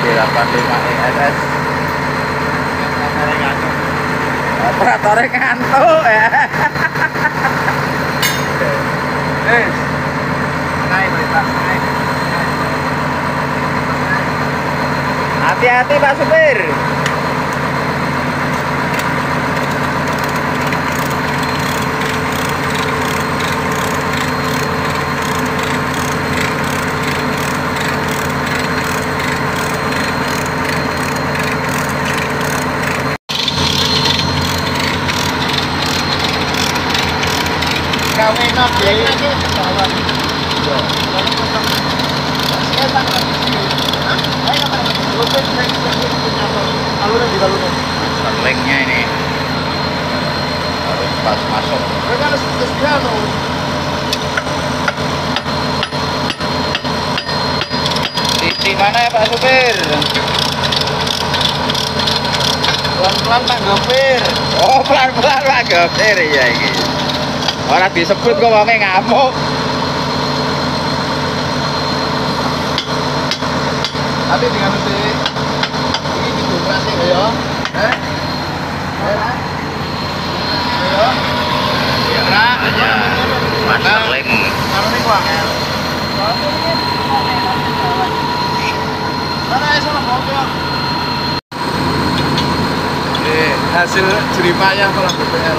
D85 ESS operatornya ngantuk ya. Eh, naik berita naik. hati-hati Pak Supir Kawin nak di Sterlingnya ini. Harus pas masuk. Di, di mana ya Pak Supir? Pelan-pelan Pak Gopir. oh pelan-pelan Pak Gopir. Ya ini orang disebut kok wongnya ngamuk Tapi dengan si ini didobrak sih ya. Eh? Ya. ya aja. Mana hasil jeripaya kalau BPL.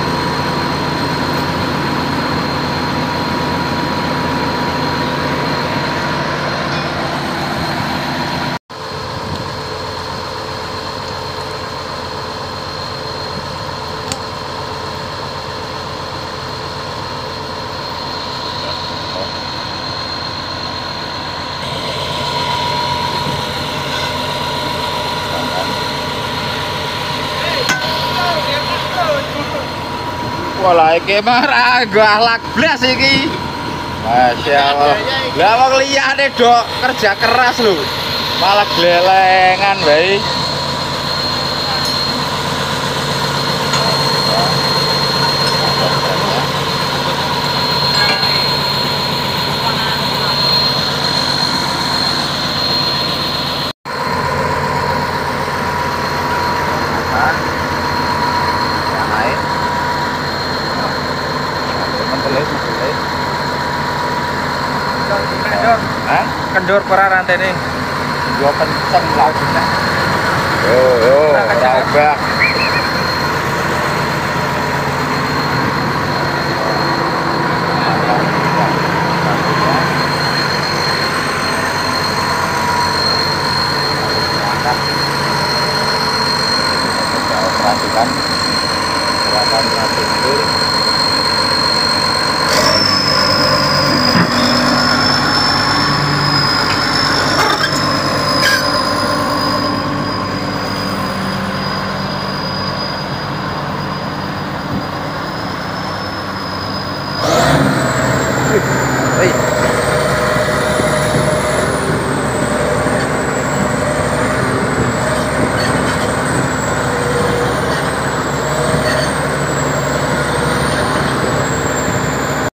Walah iki mah ra galak blas iki. Masya Allah. Lah wong liyane dok kerja keras lho. Malah glelengan bae. Hah? Para rantai nih. Gua kenceng lagunya. Yo, yo, Nah, rabak. Kita gerakan racun you.